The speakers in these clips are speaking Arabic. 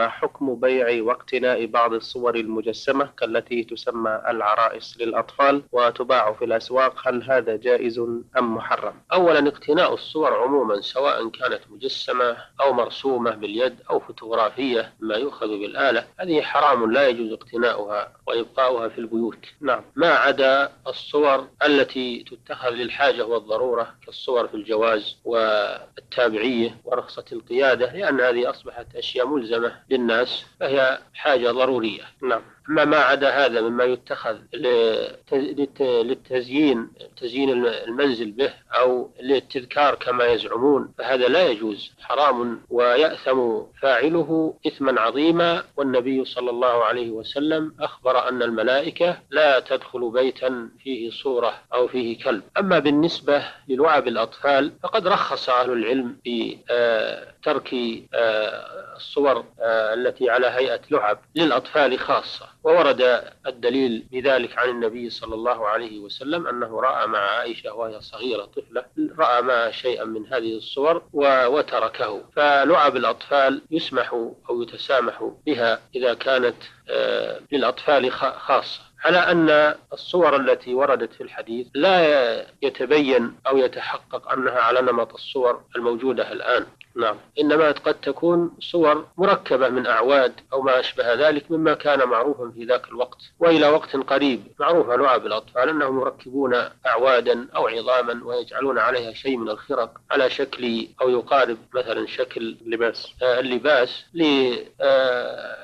ما حكم بيع واقتناء بعض الصور المجسمة كالتي تسمى العرائس للأطفال وتباع في الأسواق؟ هل هذا جائز أم محرم؟ أولا اقتناء الصور عموما سواء كانت مجسمة أو مرسومة باليد أو فوتوغرافية ما يؤخذ بالآلة. هذه حرام لا يجوز اقتناؤها وإبقاؤها في البيوت. نعم. ما عدا الصور التي تتخذ للحاجة والضرورة كالصور في الجواز والتابعية ورخصة القيادة لأن هذه أصبحت أشياء ملزمة للناس فهي حاجة ضرورية. نعم. أما ما عدا هذا مما يتخذ للتزيين تزيين المنزل به أو للتذكار كما يزعمون فهذا لا يجوز. حرام ويأثم فاعله إثما عظيما. والنبي صلى الله عليه وسلم أخبر أن الملائكة لا تدخل بيتا فيه صورة أو فيه كلب. أما بالنسبة للعب الأطفال فقد رخص أهل العلم في آه، ترك آه، الصور آه، التي على هيئة لعب للأطفال خاصة. وورد الدليل بذلك عن النبي صلى الله عليه وسلم أنه رأى مع عائشة وهي صغيرة طفلة رأى معها شيئا من هذه الصور وتركه. فلعب الأطفال يسمح أو يتسامح بها إذا كانت آه، للأطفال خاصة. على أن الصور التي وردت في الحديث لا يتبين أو يتحقق أنها على نمط الصور الموجودة الآن. نعم. إنما قد تكون صور مركبة من أعواد أو ما أشبه ذلك مما كان معروفا في ذاك الوقت وإلى وقت قريب. معروف لعب الأطفال أنهم يركبون أعوادا أو عظاما ويجعلون عليها شيء من الخرق على شكل أو يقارب مثلا شكل لباس آه اللباس ل آه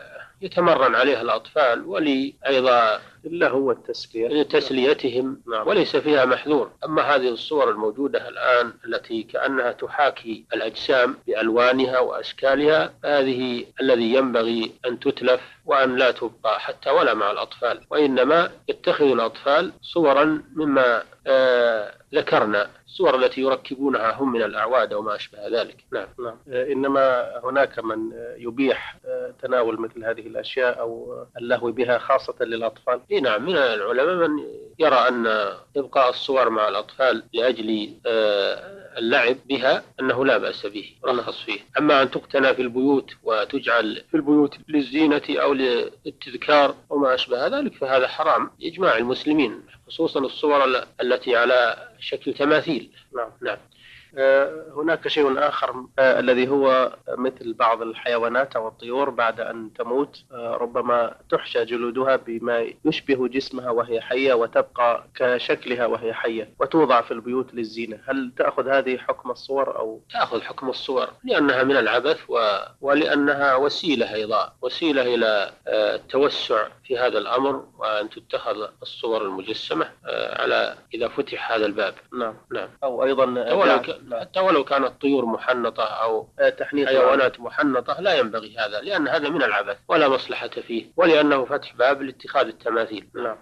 يتمرن عليها الأطفال ولي أيضا اللهو والتسلية لتسليتهم نعم. وليس فيها محذور. أما هذه الصور الموجودة الآن التي كأنها تحاكي الأجسام بألوانها وأشكالها هذه الذي ينبغي أن تتلف وأن لا تبقى حتى ولا مع الأطفال وإنما يتخذ الأطفال صورا مما آه ذكرنا. الصور التي يركبونها هم من الأعواد أو ما أشبه ذلك. نعم. نعم. آه، إنما هناك من يبيح آه، تناول مثل هذه الأشياء أو اللهو بها خاصة للأطفال. نعم من العلماء من يرى أن إبقاء الصور مع الأطفال لأجل آه، اللعب بها أنه لا بأس به رخص فيه. أما أن تقتنى في البيوت وتجعل في البيوت للزينة أو للتذكار وما أشبه ذلك فهذا حرام إجماع المسلمين خصوصا الصور التي على شكل تماثيل. نعم. نعم. هناك شيء آخر آه، الذي هو مثل بعض الحيوانات أو الطيور بعد أن تموت آه، ربما تحشى جلودها بما يشبه جسمها وهي حية وتبقى كشكلها وهي حية وتوضع في البيوت للزينة. هل تأخذ هذه حكم الصور أو؟ تأخذ حكم الصور لأنها من العبث و... ولأنها وسيلة أيضا وسيلة إلى التوسع في هذا الأمر وأن تتخذ الصور المجسمة على إذا فتح هذا الباب. نعم. نعم. أو أيضا حتى ولو كانت طيور محنطة أو تحنيط حيوانات محنطة لا ينبغي هذا لأن هذا من العبث ولا مصلحة فيه ولأنه فتح باب لاتخاذ التماثيل. نعم.